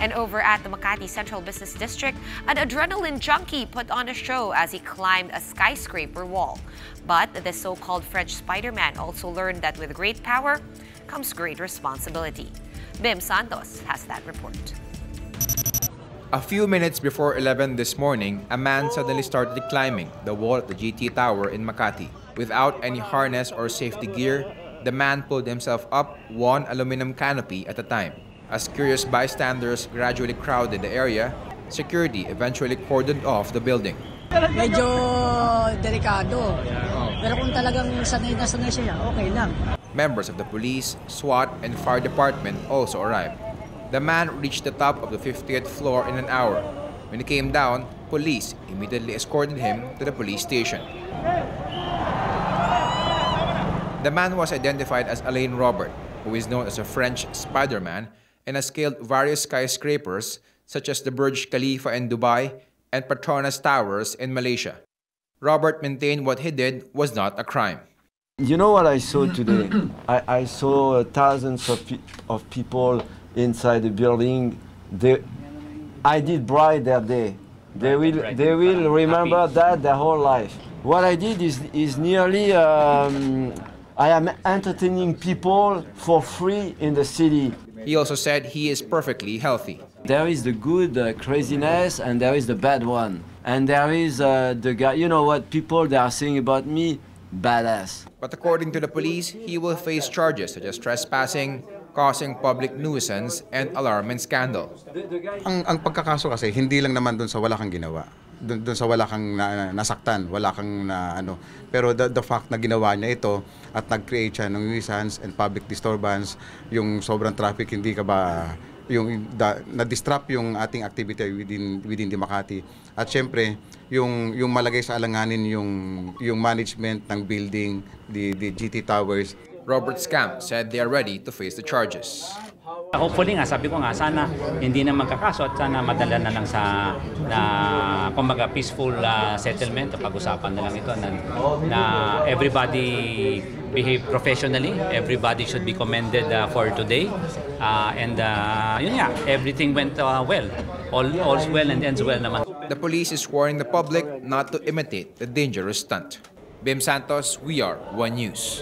And over at the Makati Central Business District, an adrenaline junkie put on a show as he climbed a skyscraper wall. But the so-called French Spider-Man also learned that with great power comes great responsibility. Bim Santos has that report. A few minutes before 11 this morning, a man suddenly started climbing the wall at the GT Tower in Makati. Without any harness or safety gear, the man pulled himself up one aluminum canopy at a time. As curious bystanders gradually crowded the area, security eventually cordoned off the building. Medyo delikado. Pero kung talagang sanay na sanay siya, okay lang. Members of the police, SWAT, and fire department also arrived. The man reached the top of the 50th floor in an hour. When he came down, police immediately escorted him to the police station. The man was identified as Alain Robert, who is known as a French Spider-Man and has scaled various skyscrapers such as the Burj Khalifa in Dubai and Petronas Towers in Malaysia. Robert maintained what he did was not a crime. You know what I saw today? I, I saw thousands of, pe of people inside the building. They, I did bright that day. They will, they will remember that their whole life. What I did is, is nearly, um, I am entertaining people for free in the city. He also said he is perfectly healthy. There is the good uh, craziness and there is the bad one. And there is uh, the guy, you know what people they are saying about me? Badass. But according to the police, he will face charges such as trespassing, causing public nuisance, and alarming scandal. Ang, ang pagkakaso kasi, hindi lang naman doon sa wala kang ginawa. Doon, doon sa wala kang na, nasaktan, wala kang na ano. Pero the, the fact na ginawa niya ito at nag-create siya ng nuisance and public disturbance, yung sobrang traffic, hindi ka ba yung da, na-disrupt yung ating activity within within the Makati. At syempre, yung yung malagay sa alanganin yung yung management ng building, the the GT Towers. Robert Scamp said they are ready to face the charges. Hopefully nga, sabi ko nga, sana hindi na magkakaso at sana madala na lang sa na, kumbaga, peaceful uh, settlement. Pag-usapan na lang ito na, na everybody behave professionally. Everybody should be commended uh, for today. Uh, and uh, yun nga, everything went uh, well. All, all's well and ends well naman. The police is warning the public not to imitate the dangerous stunt. Bim Santos, we are One News.